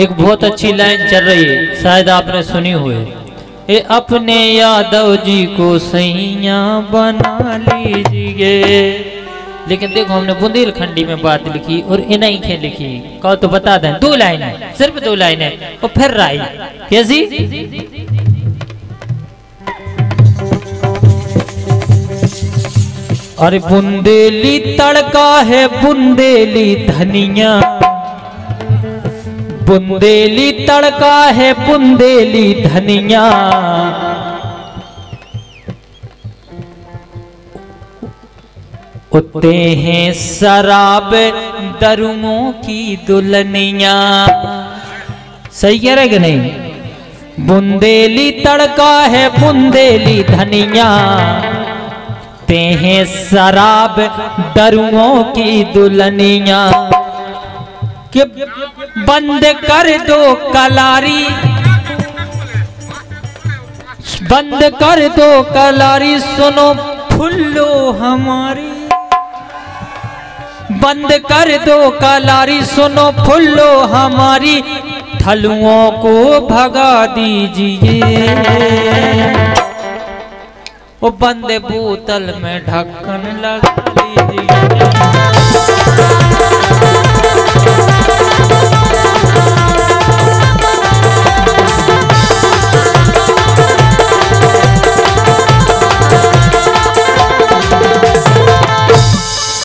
एक बहुत अच्छी लाइन चल रही है, शायद आपने सुनी हुई ए, अपने यादव जी को सैया बना लीजिए। लेकिन देखो, हमने बुंदेलखंडी में बात लिखी और इन्हीं के लिखी। कहो तो बता दें, दो लाइन है, सिर्फ़ दो लाइन है, और फिर राई कैसी अरे बुंदेली तड़का है, बुंदेली धनिया। बुंदेली तड़का है बुंदेली धनिया। उते हैं शराब दरुमों की दुल्हनिया। सही कह रहे कि नहीं? बुंदेली तड़का है बुंदेली धनिया। ते हैं शराब दरुओं की दुल्हनिया। कि बंद कर दो कलारी। बंद कर दो कलारी, सुनो फुल्लो हमारी। बंद कर दो कलारी, सुनो फुल्लो हमारी। थलुओं को भगा दीजिए। वो बंद बोतल में ढक्कन लगा लीजिए